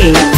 Hey.